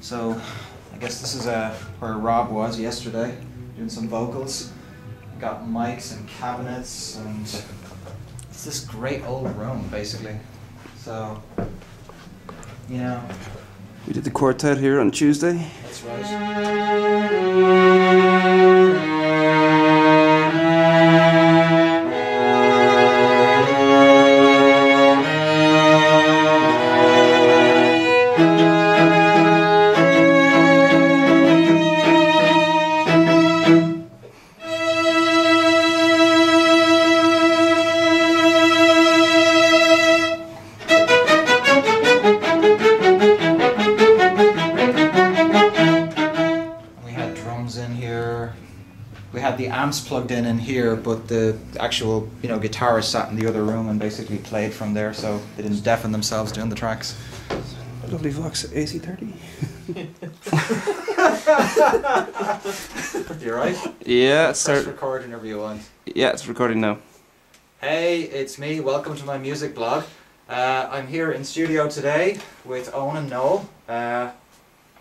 So, I guess this is uh, where Rob was yesterday, doing some vocals. Got mics and cabinets, and it's this great old room, basically. So, you know, We did the quartet here on Tuesday. that's right. Had the amps plugged in in here, but the actual, you know, guitarist sat in the other room and basically played from there, so they didn't deafen themselves doing the tracks. Lovely Vox AC30. You right? Yeah, Press start. record whenever you want. Yeah, it's recording now. Hey, it's me. Welcome to my music blog. Uh, I'm here in studio today with Owen and Noel. Uh,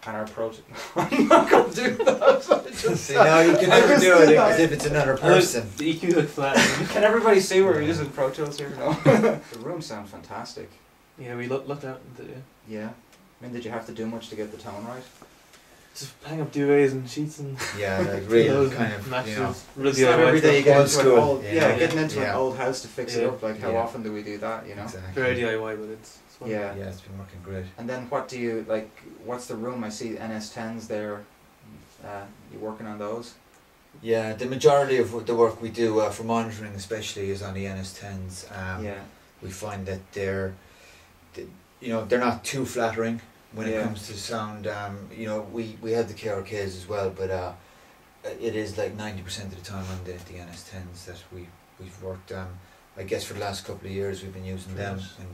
and our pro. I'm not going to do that. See, now you can never do it as that. if it's another person. The EQ look flat. Can everybody see where we're using Pro Tools here? No. the room sounds fantastic. yeah, we look, looked out into it. Yeah. I mean, did you have to do much to get the tone right? Just hang up duvets and sheets and Yeah, like real pillows kind of, mattresses. you know. Real It's not every day you stuff. get Old into an old, yeah, yeah. getting into Yeah. an old house to fix it up. Like, how Yeah. often do we do that? You know. Exactly. Very DIY, but it's, it's. Yeah. Yeah, it's been working great. And then what do you like? What's the room? I see NS10s there. Uh, you working on those? Yeah, the majority of the work we do uh, for monitoring, especially, is on the NS10s. Um, yeah. We find that they're, th- you know, they're not too flattering when Yeah. it comes to sound. Um, you know, we we have the KRKs as well, but uh, it is like ninety percent of the time on the the NS10s that we we've worked. Um, I guess for the last couple of years we've been using them, and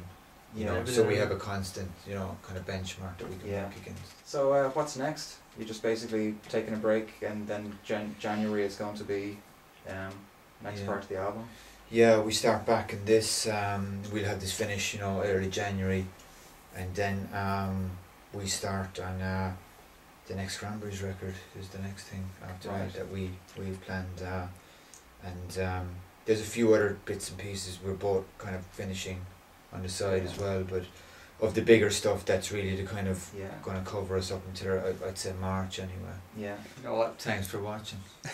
you know, so we have a constant, you know, kind of benchmark that we can Yeah. work against. So uh, what's next? You're just basically taking a break, and then Jan- January is going to be um, next Yeah. part of the album. Yeah, we start back in this. Um, we'll have this finish, you know, early January, and then um, we start on uh, the next Cranberries record. Is the next thing after Right. that that we we've planned, uh, and um, there's a few other bits and pieces we're both kind of finishing on the side as well. But of the bigger stuff, that's really the kind of Yeah. going to cover us up until I, I'd say March anyway. Yeah. You know what? Thanks for watching.